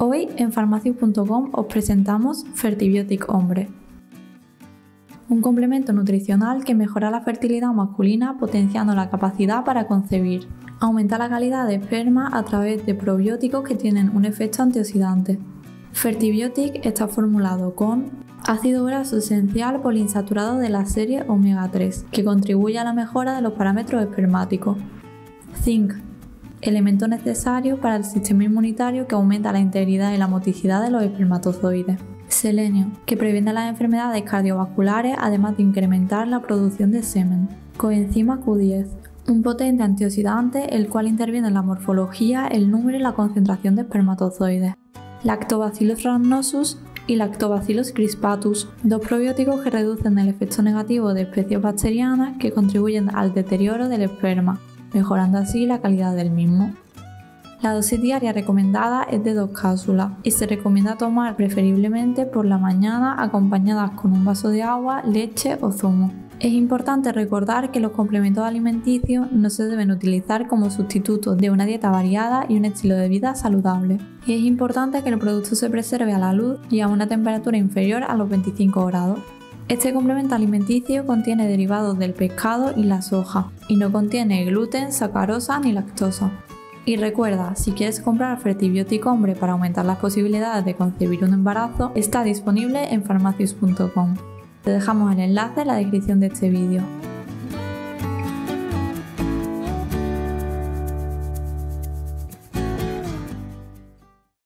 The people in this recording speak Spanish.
Hoy en farmacius.com os presentamos Fertibiotic Hombre, un complemento nutricional que mejora la fertilidad masculina potenciando la capacidad para concebir. Aumenta la calidad de esperma a través de probióticos que tienen un efecto antioxidante. Fertibiotic está formulado con ácido graso esencial poliinsaturado de la serie omega 3, que contribuye a la mejora de los parámetros espermáticos. Zinc, elemento necesario para el sistema inmunitario que aumenta la integridad y la moticidad de los espermatozoides. Selenio, que previene las enfermedades cardiovasculares además de incrementar la producción de semen. Coenzima Q10, un potente antioxidante el cual interviene en la morfología, el número y la concentración de espermatozoides. Lactobacillus rhamnosus y Lactobacillus crispatus, dos probióticos que reducen el efecto negativo de especies bacterianas que contribuyen al deterioro del esperma, mejorando así la calidad del mismo. La dosis diaria recomendada es de dos cápsulas y se recomienda tomar preferiblemente por la mañana acompañadas con un vaso de agua, leche o zumo. Es importante recordar que los complementos alimenticios no se deben utilizar como sustituto de una dieta variada y un estilo de vida saludable. Y es importante que el producto se preserve a la luz y a una temperatura inferior a los 25 grados. Este complemento alimenticio contiene derivados del pescado y la soja y no contiene gluten, sacarosa ni lactosa. Y recuerda, si quieres comprar Fertibiótico Hombre para aumentar las posibilidades de concebir un embarazo, está disponible en farmacius.com. Te dejamos el enlace en la descripción de este vídeo.